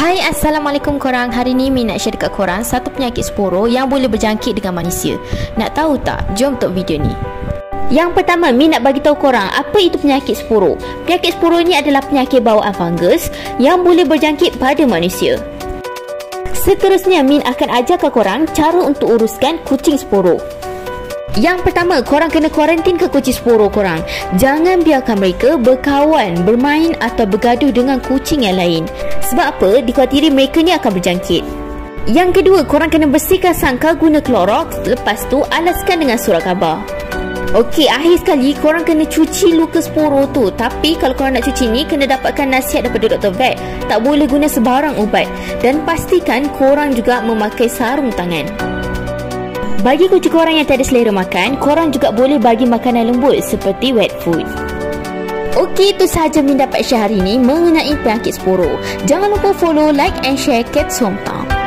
Hai Assalamualaikum korang Hari ni Min nak share dekat korang Satu penyakit sporo yang boleh berjangkit dengan manusia Nak tahu tak? Jom untuk video ni yang pertama, Min nak bagi tahu korang apa itu penyakit sporo. Penyakit sporo ni adalah penyakit bawaan fungus yang boleh berjangkit pada manusia. Seterusnya, Min akan ajar ke korang cara untuk uruskan kucing sporo. Yang pertama, korang kena kuarantin ke kucing sporo korang. Jangan biarkan mereka berkawan, bermain atau bergaduh dengan kucing yang lain. Sebab apa? Dikhawatiri mereka ni akan berjangkit. Yang kedua, korang kena bersihkan sangka guna Clorox. Lepas tu, alaskan dengan surat khabar. Okey, akhir sekali korang kena cuci luka sporo tu. Tapi kalau korang nak cuci ni, kena dapatkan nasihat daripada doktor vet. Tak boleh guna sebarang ubat. Dan pastikan korang juga memakai sarung tangan. Bagi kucing korang yang tak ada selera makan, korang juga boleh bagi makanan lembut seperti wet food. Okey, itu sahaja Min dapat share hari ini mengenai penyakit sporo. Jangan lupa follow, like and share Cats Hometown.